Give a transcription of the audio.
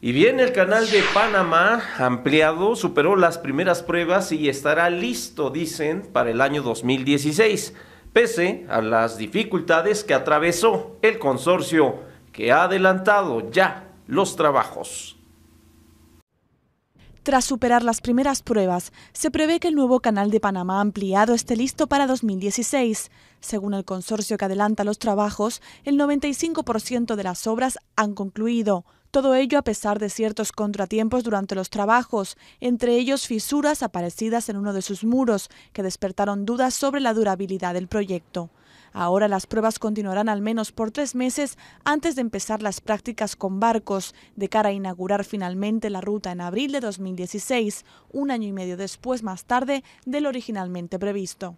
Y bien, el canal de Panamá ampliado superó las primeras pruebas y estará listo, dicen, para el año 2016, pese a las dificultades que atravesó el consorcio que ha adelantado ya los trabajos. Tras superar las primeras pruebas, se prevé que el nuevo canal de Panamá ampliado esté listo para 2016. Según el consorcio que adelanta los trabajos, el 95% de las obras han concluido. Todo ello a pesar de ciertos contratiempos durante los trabajos, entre ellos fisuras aparecidas en uno de sus muros, que despertaron dudas sobre la durabilidad del proyecto. Ahora las pruebas continuarán al menos por tres meses antes de empezar las prácticas con barcos, de cara a inaugurar finalmente la ruta en abril de 2016, un año y medio después más tarde de lo originalmente previsto.